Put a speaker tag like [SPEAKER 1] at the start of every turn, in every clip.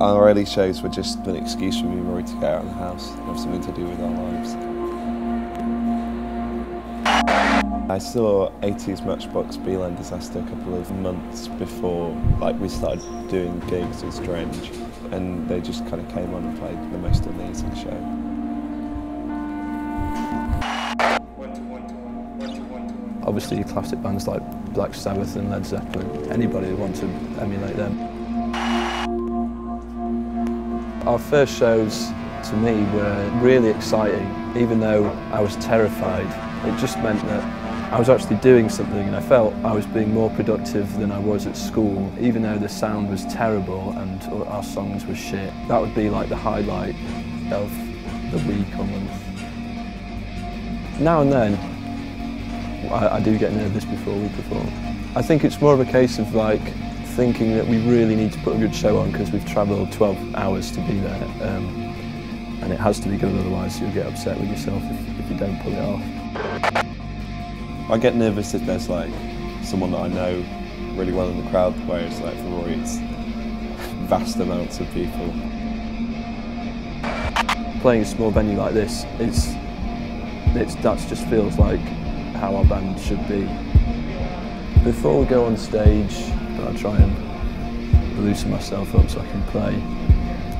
[SPEAKER 1] Our early shows were just an excuse for me and Rory to get out of the house and have something to do with our lives. I saw 80s Matchbox B-Line Disaster a couple of months before like we started doing gigs with Drenge and they just kind of came on and played the most amazing show.
[SPEAKER 2] Obviously classic bands like Black Sabbath and Led Zeppelin, anybody would want to emulate them. Our first shows to me were really exciting, even though I was terrified. It just meant that I was actually doing something and I felt I was being more productive than I was at school, even though the sound was terrible and our songs were shit. That would be like the highlight of the week or month. Now and then, I, I, do get nervous before we perform. I think it's more of a case of like thinking that we really need to put a good show on because we've travelled 12 hours to be there um, and it has to be good otherwise you'll get upset with yourself if, if you don't pull it off.
[SPEAKER 1] I get nervous if there's like someone that I know really well in the crowd whereas like for Rory it's vast amounts of people.
[SPEAKER 2] Playing a small venue like this, it's, it's, that just feels like how our band should be. Before we go on stage, I try and loosen myself up so I can play.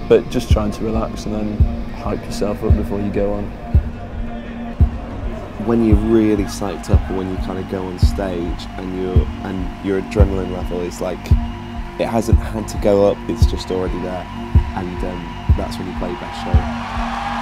[SPEAKER 2] But just trying to relax and then hype yourself up before you go on.
[SPEAKER 1] When you're really psyched up when you kind of go on stage and your and your adrenaline level is like it hasn't had to go up, it's just already there. And um, that's when you play best show.